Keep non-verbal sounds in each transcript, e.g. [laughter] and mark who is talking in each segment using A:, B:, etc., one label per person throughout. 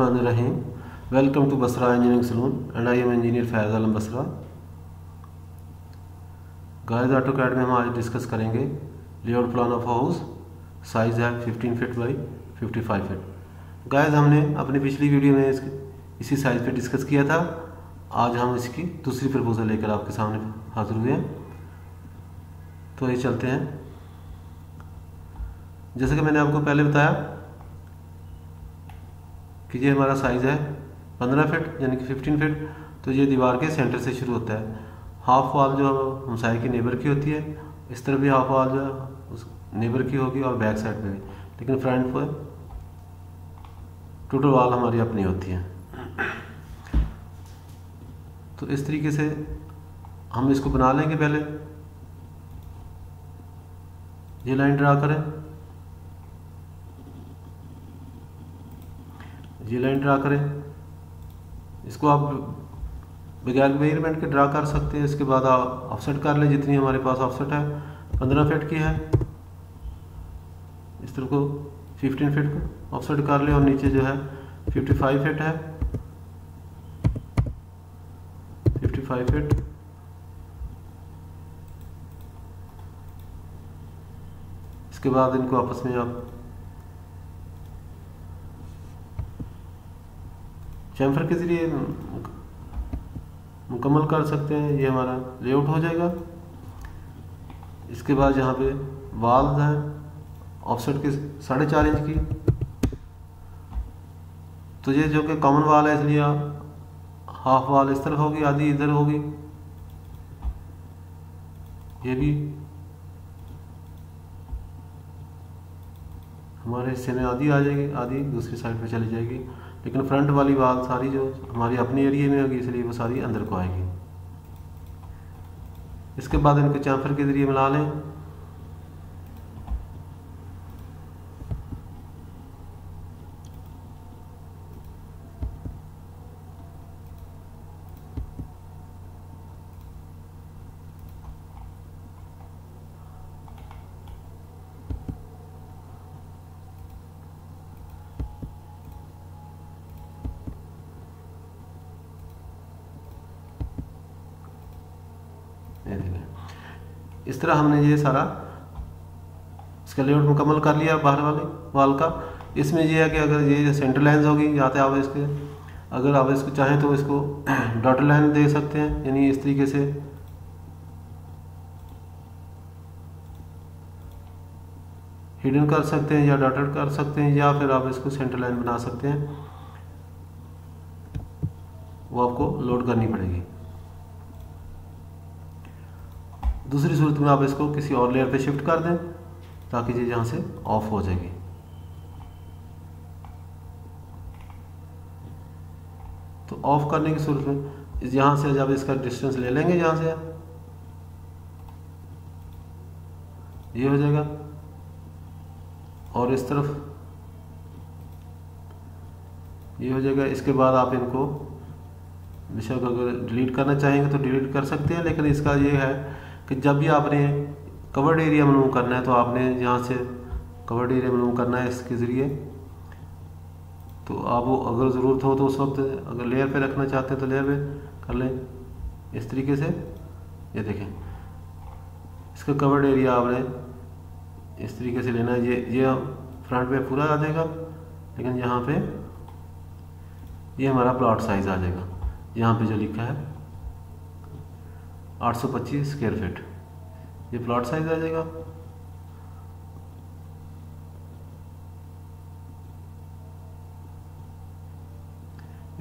A: Rahim welcome to Basra engineering saloon and I am engineer Faiz Alam Basra guys AutoCAD में हम आज discuss करेंगे layout plan of house size है 15 feet by 55 feet guys हमने अपनी पिछली video में इसी साइज़ पे डिस्कस किया था। आज हम इसकी दूसरी प्रपोजल लेकर आपके सामने हाजिर हुए हैं। तो ये चलते हैं। जैसे कि मैंने आपको पहले बताया कि ये हमारा साइज़ है पंद्रह फिट यानी कि फिफ्टीन फिट तो ये दीवार के सेंटर से शुरू होता है। हाफ़ वॉल जो हमसाए की नेबर की होती है, इस तरफ़ भी हाफ़ वॉल जो है उस नेबर की होगी और बैक साइड पे भी। लेकिन फ्रंट पर टोटल वॉल हमारी अपनी होती है। तो इस तरीके से हम इसको बना लेंगे पहले। ये लाइन ड्रा करें। ये लाइन ड्रा करें। इसको आप बगैर मेज़रमेंट के ड्रा कर सकते हैं। इसके बाद आप ऑफसेट कर लें, जितनी हमारे पास ऑफसेट है। पंद्रह फिट की है। इस तरह को फिफ्टीन फिट को ऑफसेट कर लें और नीचे जो है फिफ्टी फाइव फिट है। Fifty five feet. इसके बाद इनको आपस में आप चैम्फर के ज़रिए मुकम्मल कर सकते हैं, ये हमारा लेआउट हो जाएगा। इसके बाद यहाँ पे वाल्स हैं, ऑफसेट के साढ़े चार इंच की। तो ये जो कि कॉमन वाल है, इसलिए हाफ़ वाल इस तरफ़ होगी, आधी इधर होगी। ये भी हमारे हिस्से में आधी आ जाएगी, आधी दूसरी साइड पे चली जाएगी। लेकिन फ्रंट वाली बाल सारी जो हमारी अपने एरिया में होगी, इसलिए वो सारी अंदर को आएगी। इसके बाद इनको चांफर के ज़रिए मिला लें। इस तरह हमने ये सारा इसका लेआउट मुकम्मल कर लिया बाहर वाले वाल का। इसमें ये है कि अगर ये सेंटर लाइन्स होगी, या तो आप इसके, अगर आप इसको चाहें तो इसको [clears throat] डॉटर लाइन दे सकते हैं, यानी इस तरीके से। हिडन कर सकते हैं या डॉटर कर सकते हैं, या फिर आप इसको सेंटर लाइन बना सकते हैं। वो आपको लोड करनी पड़ेगी। दूसरी सूरत में आप इसको किसी और लेयर पे शिफ्ट कर दें, ताकि ये यहाँ से ऑफ़ हो जाएगी। तो ऑफ़ करने की सूरत में यहाँ से जब इसका डिस्टेंस ले लेंगे यहाँ से, ये हो जाएगा। और इस तरफ़, ये हो जाएगा। इसके बाद आप इनको बेशक अगर डिलीट करना चाहेंगे तो डिलीट कर सकते हैं, लेकिन इसका ये है कि जब भी आपने कवर्ड एरिया मूव करना है तो आपने यहाँ से कवर्ड एरिया मूव करना है इसके ज़रिए। तो आप वो अगर ज़रूरत हो तो उस वक्त अगर लेयर पे रखना चाहते हैं तो लेयर पे कर लें। इस तरीके से ये देखें। इसका कवर्ड एरिया आपने इस तरीके से लेना है। ये ये फ्रंट पे पूरा आ जाएगा, लेकिन यहाँ पे ये हमारा प्लॉट साइज़ आ जाएगा। यहाँ पे जो लिखा है 825 स्क्वायर फीट ये प्लॉट साइज़ आ जाएगा।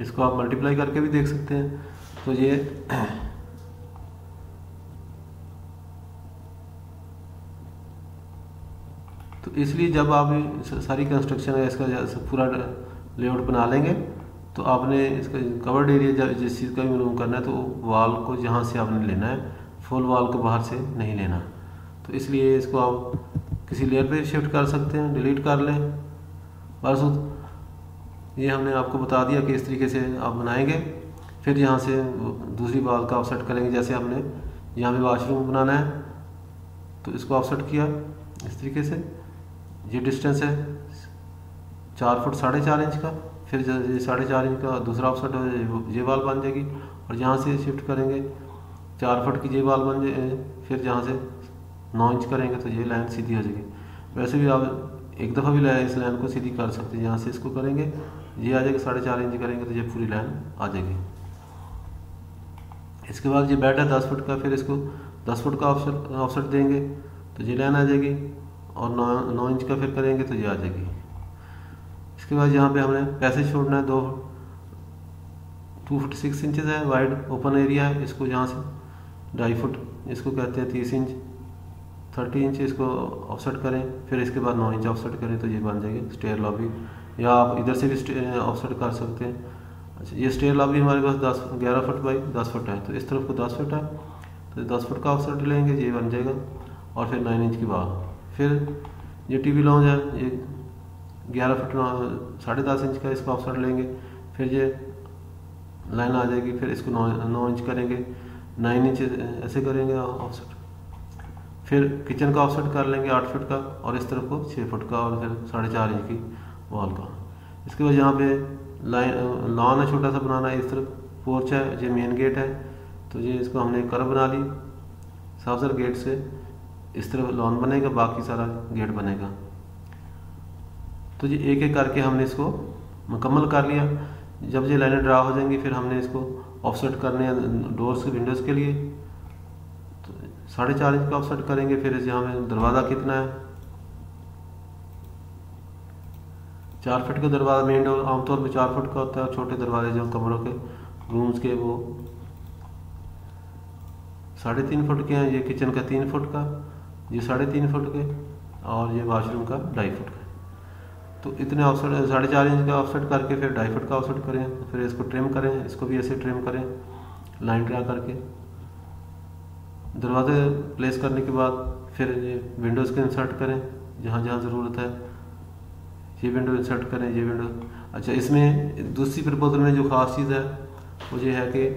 A: इसको आप मल्टीप्लाई करके भी देख सकते हैं। तो ये तो इसलिए जब आप सारी कंस्ट्रक्शन है, इसका पूरा लेआउट बना लेंगे तो आपने इसका कवर्ड एरिया जब जिस चीज़ का भी रिमूव करना है तो वाल को जहाँ से आपने लेना है फुल वाल को बाहर से नहीं लेना। तो इसलिए इसको आप किसी लेयर पे शिफ्ट कर सकते हैं डिलीट कर लें। बस ये हमने आपको बता दिया कि इस तरीके से आप बनाएँगे। फिर यहाँ से दूसरी वाल का ऑफसेट करेंगे, जैसे हमने यहाँ भी वाशरूम बनाना है। तो इसको ऑफसेट किया इस तरीके से। ये डिस्टेंस है चार फुट साढ़े चार इंच का। फिर ये साढ़े चार इंच का दूसरा ऑफसेट हो, ये वाल बन जाएगी और यहाँ से शिफ्ट करेंगे, चार फुट की ये वाल बन जाए फिर जहाँ से नौ इंच करेंगे तो ये लाइन सीधी हो जाएगी। वैसे भी आप एक दफ़ा भी लाइन, इस लाइन को सीधी कर सकते हैं यहाँ से इसको करेंगे, ये आ जाएगा साढ़े चार इंच करेंगे तो ये पूरी लाइन आ जाएगी। इसके बाद ये बैठ है दस फुट का, फिर इसको दस फुट का ऑफसेट ऑफसेट देंगे तो ये लाइन आ जाएगी और नौ नौ इंच का फिर करेंगे तो ये आ जाएगी। इसके बाद यहाँ पे हमने पैसेज छोड़ना है, दो टू फुट सिक्स इंचज़ है वाइड ओपन एरिया है, इसको यहाँ से ढाई फुट इसको कहते हैं, तीस इंच थर्टी इंच इसको ऑफसेट करें, फिर इसके बाद नौ इंच ऑफसेट करें तो ये बन जाएगी स्टेयर लॉबी या आप इधर से भी ऑफसेट कर सकते हैं। अच्छा ये स्टेयर लॉबी हमारे पास दस, ग्यारह फुट बाई दस फुट है तो इस तरफ़ को दस फुट है तो दस फुट का ऑफसेट लेंगे, ये बन जाएगा, और फिर नाइन इंच की बात। फिर ये टी वी लॉन्च है, ये ग्यारह फुट साढ़े दस इंच का इसका ऑफसेट लेंगे, फिर ये लाइन आ जाएगी, फिर इसको नौ नौ इंच करेंगे नाइन इंच ऐसे करेंगे ऑफसेट फिर किचन का ऑफसेट कर लेंगे आठ फुट का, और इस तरफ़ को छः फुट का, और फिर साढ़े चार इंच की वॉल का। इसके बाद यहाँ पे लाइन लॉन है, छोटा सा बनाना है, इस तरफ़ पोर्च है, ये मेन गेट है तो ये इसको हमने कर्व बना ली। साफजर गेट से इस तरफ़ लॉन बनेगा, बाकी सारा गेट बनेगा। तो ये एक एक करके हमने इसको मुकम्मल कर लिया। जब ये लाइनें ड्रा हो जाएँगी, फिर हमने इसको ऑफसेट करने हैं डोर्स के, विंडोज़ के लिए। तो साढ़े चार इंच का ऑफसेट करेंगे, फिर यहाँ में दरवाज़ा कितना है? चार फुट का दरवाज़ा, मेन डोर आमतौर पर चार फुट का होता है, और छोटे दरवाजे जो कमरों के रूम्स के, वो साढ़े तीन फुट के हैं। ये किचन का तीन फुट का, ये साढ़े तीन फुट के, और ये वाशरूम का ढाई फुट का। तो इतने ऑफसेट साढ़े चार इंच का ऑफसेट करके फिर ढाई फुट का ऑफसेट करें, फिर इसको ट्रिम करें, इसको भी ऐसे ट्रिम करें लाइन ड्रा करके। दरवाजे प्लेस करने के बाद फिर ये विंडोज़ के इंसर्ट करें, जहाँ जहाँ ज़रूरत है। ये विंडो इंसर्ट करें, ये विंडो अच्छा इसमें दूसरी प्रपोजल में जो ख़ास चीज़ है, वो ये है कि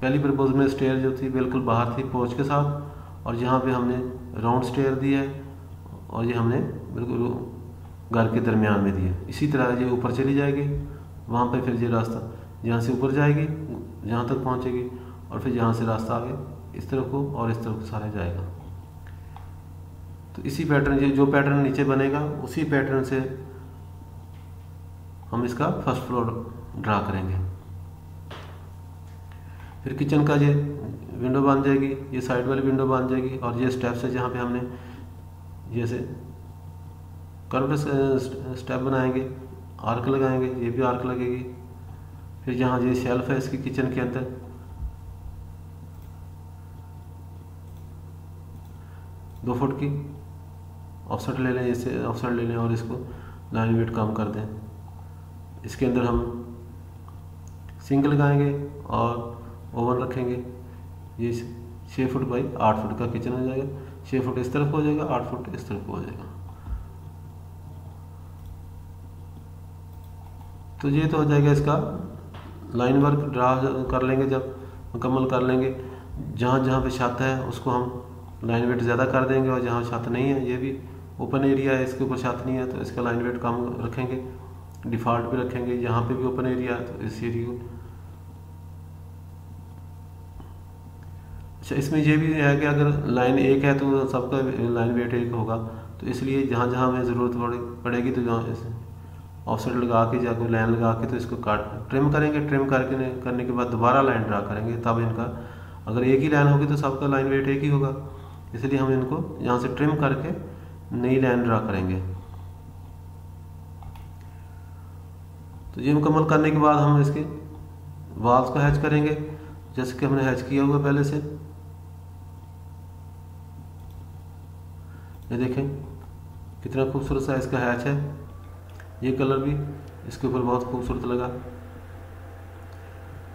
A: पहली प्रपोजल में स्टेयर जो थी, बिल्कुल बाहर थी पोच के साथ, और यहाँ पे हमने राउंड स्टेयर दी है, और ये हमने बिल्कुल घर के दरमियान में दिया इसी तरह ये ऊपर चली जाएगी, वहाँ पर फिर ये रास्ता, जहाँ से ऊपर जाएगी, जहाँ तक पहुँचेगी, और फिर यहाँ से रास्ता आगे, इस तरफ़ को और इस तरफ़ को सारा जाएगा। तो इसी पैटर्न जो पैटर्न नीचे बनेगा, उसी पैटर्न से हम इसका फ़र्स्ट फ्लोर ड्रा करेंगे। फिर किचन का ये विंडो बन जाएगी, ये साइड वाली विंडो बन जाएगी, और ये स्टेप्स है जहाँ पे हमने, जैसे कर्व स्टेप बनाएँगे, आर्क लगाएँगे, ये भी आर्क लगेगी। फिर जहाँ ये शेल्फ है इसकी किचन के अंदर। दो फुट की ऑफसेट ले लें जैसे ऑफसेट ले लें और इसको लाइन वेट कम कर दें। इसके अंदर हम सिंक लगाएँगे और ओवन रखेंगे। ये छः फुट बाई आठ फुट का किचन हो जाएगा। छः फुट इस तरफ़ हो जाएगा, आठ फुट इस तरफ़ हो जाएगा। तो ये तो हो जाएगा इसका लाइन वर्क ड्रा कर लेंगे जब, मुकम्मल कर लेंगे। जहाँ जहाँ पे छत है, उसको हम लाइन वेट ज़्यादा कर देंगे और जहाँ छत नहीं है, ये भी ओपन एरिया है, इसके ऊपर छत नहीं है तो इसका लाइन वेट कम रखेंगे। डिफ़ॉल्ट पे रखेंगे, यहाँ पे भी ओपन एरिया है तो इस एरिया को। अच्छा इसमें ये भी है कि अगर लाइन एक है तो सबका लाइन वेट एक होगा। तो इसलिए जहाँ जहाँ हमें ज़रूरत पड़ेगी तो जहाँ ऑफसेट लगा के कोई लाइन लगा के तो इसको काट ट्रिम करेंगे ट्रिम करके करने के बाद दोबारा लाइन ड्रा करेंगे, तब इनका, अगर एक ही लाइन होगी तो सबका लाइन वेट एक ही होगा। इसलिए हम इनको यहाँ से ट्रिम करके नई लाइन ड्रा करेंगे। तो ये मुकम्मल करने के बाद हम इसके वाल्स को हैच करेंगे, जैसे कि हमने हैच किया हुआ पहले से। ये देखें, कितना खूबसूरत सा इसका हैच है। ये कलर भी इसके ऊपर बहुत खूबसूरत लगा।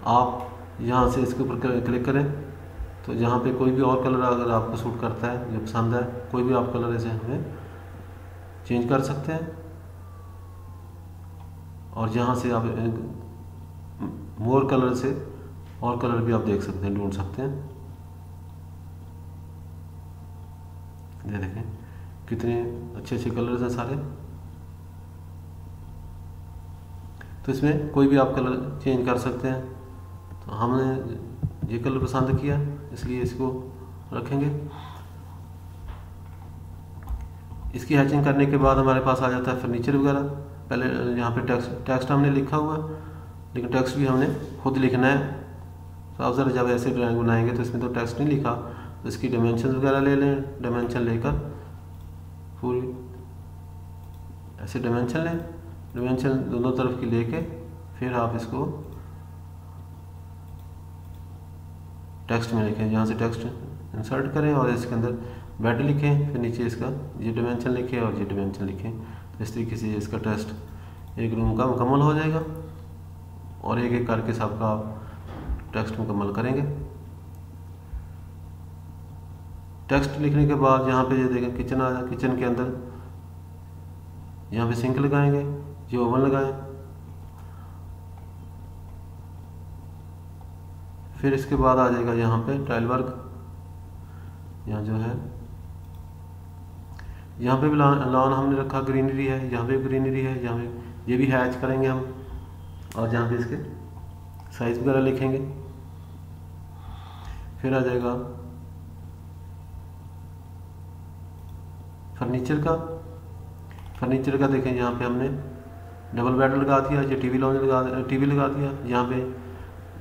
A: आप यहाँ से इसके ऊपर क्लिक करें तो यहाँ पे कोई भी और कलर अगर आपको सूट करता है जो पसंद है कोई भी आप कलर इसे हमें चेंज कर सकते हैं। और जहाँ से आप मोर कलर से और कलर भी आप देख सकते हैं, ढूंढ सकते हैं। ये देखें, कितने अच्छे अच्छे कलर्स हैं सारे। तो इसमें कोई भी आप कलर चेंज कर सकते हैं। तो हमने ये कलर पसंद किया, इसलिए इसको रखेंगे। इसकी हैचिंग करने के बाद हमारे पास आ जाता है फर्नीचर वगैरह। पहले यहाँ पे टेक्स्ट टेक्स्ट हमने लिखा हुआ है, लेकिन टेक्स्ट भी हमने खुद लिखना है। तो आप ज़रा जब ऐसे ड्राइंग बनाएँगे तो इसमें तो टेक्स्ट नहीं लिखा। तो इसकी डायमेंशन वगैरह ले लें डायमेंशन लेकर पूरी, ऐसे डायमेंशन लें। डायमेंशन दोनों तरफ़ की लेके फिर आप इसको टेक्स्ट में लिखें, जहाँ से टेक्स्ट इंसर्ट करें और इसके अंदर बेड लिखें, फिर नीचे इसका ये डिमेंशन लिखें और ये डिमेंशन लिखें। तो इस तरीके से इसका टेस्ट एक रूम का मुकम्मल हो जाएगा और एक एक करके सबका आप टेक्स्ट मुकम्मल करेंगे। टेक्स्ट लिखने के बाद यहाँ पे ये देखें किचन आ जाए किचन के अंदर यहाँ पे सिंक लगाएँगे। ये ओवन लगाएँ। फिर इसके बाद आ जाएगा यहाँ पे टाइल वर्क। यहाँ जो है। यहाँ पे भी लॉन हमने रखा, ग्रीनरी है, यहाँ पे ग्रीनरी है, यहाँ पे ये भी हैच करेंगे हम। और यहाँ पे इसके साइज़ वगैरह लिखेंगे। फिर आ जाएगा फर्नीचर का। फर्नीचर का देखें, यहाँ पे हमने डबल बेड लगा दिया, ये टीवी लॉन्च लगा, टीवी लगा दिया, यहाँ पे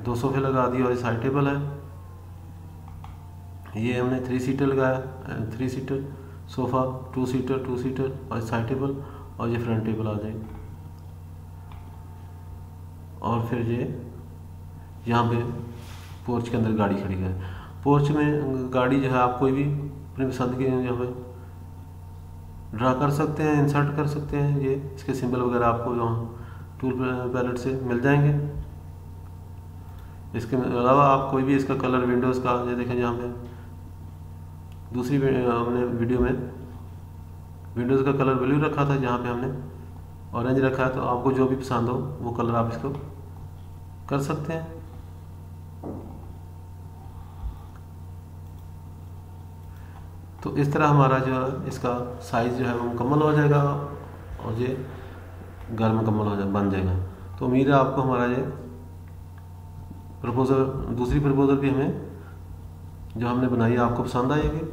A: दो सोफे लगा दिए और साइड टेबल है। ये हमने थ्री सीटर लगाया three seater sofa two seater two seater और साइड टेबल और ये फ्रंट टेबल आ जाएगी और फिर ये, यहाँ पे पोर्च के अंदर गाड़ी खड़ी है। पोर्च में गाड़ी जो है आप कोई भी अपनी पसंद की यहाँ पे ड्रा कर सकते हैं इंसर्ट कर सकते हैं, ये इसके सिंबल वगैरह आपको यहाँ टूल पैलेट से मिल जाएँगे। इसके अलावा आप कोई भी इसका कलर विंडोज़ का, ये देखें यहाँ पे दूसरी हमने वीडियो में विंडोज़ का कलर ब्लू रखा था, जहाँ पे हमने ऑरेंज रखा है तो आपको जो भी पसंद हो, वो कलर आप इसको कर सकते हैं। तो इस तरह हमारा जो है, इसका साइज़ जो है वो मुकम्मल हो जाएगा और ये घर मुकम्मल हो जाए बन जाएगा। तो उम्मीद है आपको हमारा ये प्रपोज़ल दूसरी प्रपोज़ल भी हमें, जो हमने बनाई है, आपको पसंद आएगी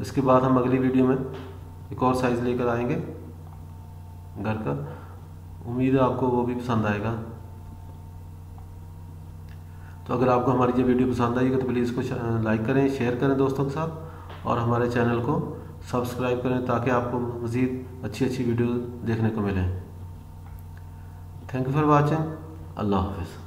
A: इसके बाद हम अगली वीडियो में एक और साइज़ लेकर आएँगे, घर का। उम्मीद है आपको वो भी पसंद आएगा। तो अगर आपको हमारी ये वीडियो पसंद आएगी तो प्लीज़ इसको लाइक करें शेयर करें दोस्तों के साथ और हमारे चैनल को सब्सक्राइब करें ताकि आपको मज़ीद अच्छी अच्छी वीडियो देखने को मिलें। थैंक यू फॉर वॉचिंग अल्लाह हाफिज़।